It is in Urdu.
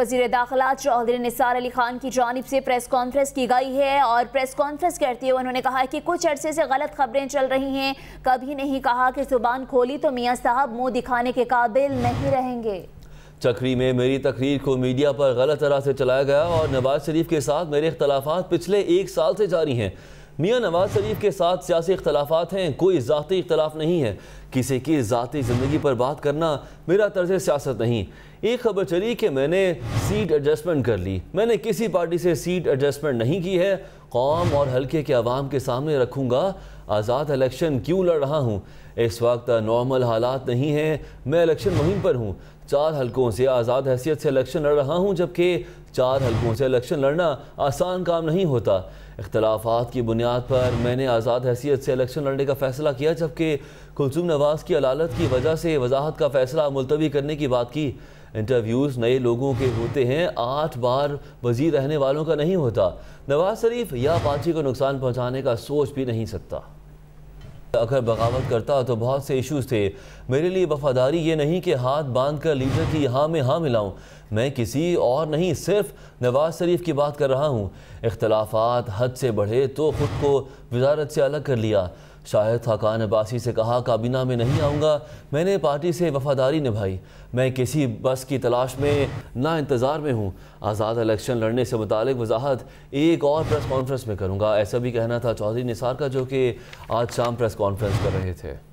وزیر داخلہ چودھری نثار علی خان کی جانب سے پریس کانفرنس کی گئی ہے اور پریس کانفرنس کرتے ہوئے انہوں نے کہا کہ کچھ عرصے سے غلط خبریں چل رہی ہیں۔ کبھی نہیں کہا کہ زبان کھولی تو میاں صاحب منہ دکھانے کے قابل نہیں رہیں گے۔ چکری میں میری تقریر کو میڈیا پر غلط طرح سے چلایا گیا اور نواز شریف کے ساتھ میرے اختلافات پچھلے ایک سال سے جاری ہیں۔ میاں نواز شریف کے ساتھ سیاسی اختلافات ہیں، کوئی ذاتی اختلاف نہیں ہے۔ کسی کی ذاتی زندگی پر بات کرنا میرا طرز سیاست نہیں۔ ایک خبر چلی کہ میں نے سیٹ ایڈجسٹمنٹ کر لی۔ میں نے کسی پارٹی سے سیٹ ایڈجسٹمنٹ نہیں کی ہے۔ قوم اور حلقے کے عوام کے سامنے رکھوں گا۔ آزاد الیکشن کیوں لڑ رہا ہوں؟ اس وقت نارمل حالات نہیں ہیں۔ میں الیکشن مہم پر ہوں۔ چار حلقوں سے آزاد حیثیت سے الیکشن لڑ رہا ہوں، جبکہ چار حلقوں سے الیکشن لڑنا آسان کام نہیں ہوتا۔ اختلافات کی بنیاد پر میں نے آزاد حیثیت سے الیکشن لڑنے کا فیصلہ کیا، جبکہ کلثوم نواز کی علالت کی وجہ سے وضاحت کا فیصلہ ملتوی کرنے کی بات کی۔ انٹرویوز نئے لوگوں کے ہوتے ہیں، آٹھ بار وزیر رہنے والوں کا نہیں ہوتا۔ نواز شریف یا پارٹی کو نقصان پہنچانے کا سوچ بھی نہیں سکتا۔ اگر بغاوت کرتا تو بہت سے ایشوز تھے۔ میرے لیے وفاداری یہ نہیں کہ ہاتھ باندھ کر لیڈر کی ہاں میں ہاں ملاؤں۔ میں کسی اور نہیں، صرف نواز شریف کی بات کر رہا ہوں۔ اختلافات حد سے بڑھے تو خود کو وزارت سے الگ کر لیا۔ شاہد خاقان عباسی سے کہا کابینہ میں نہیں آؤں گا۔ میں نے پارٹی سے وفاداری نبھائی۔ میں کسی بس کی تلاش میں نہ انتظار میں ہوں۔ آزاد الیکشن لڑنے سے متعلق وضاحت ایک اور پریس کانفرنس میں کروں گا۔ ایسا بھی کہنا تھا چودھری نثار کا جو کہ آج شام پریس کانفرنس کر رہے تھے۔